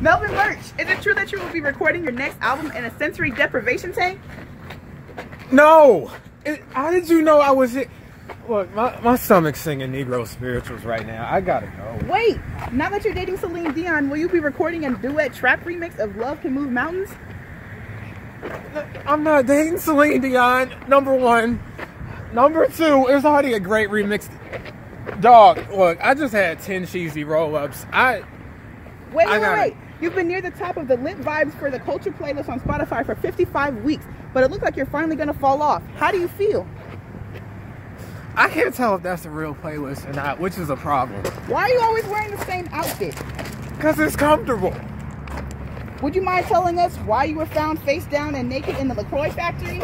Melvin Burch, is it true that you will be recording your next album in a sensory deprivation tank? No! It, how did you know I was it? Look, my, my stomach's singing Negro spirituals right now. I gotta go. Wait, now that you're dating Celine Dion, will you be recording a duet trap remix of Love Can Move Mountains? I'm not dating Celine Dion, number one. Number two, it's already a great remix. Dog, look, I just had 10 cheesy roll-ups. I Wait, I wait, gotta- wait. You've been near the top of the lit vibes for the culture playlist on Spotify for 55 weeks, but it looks like you're finally gonna fall off. How do you feel? I can't tell if that's a real playlist or not, which is a problem. Why are you always wearing the same outfit? Cause it's comfortable. Would you mind telling us why you were found face down and naked in the LaCroix factory?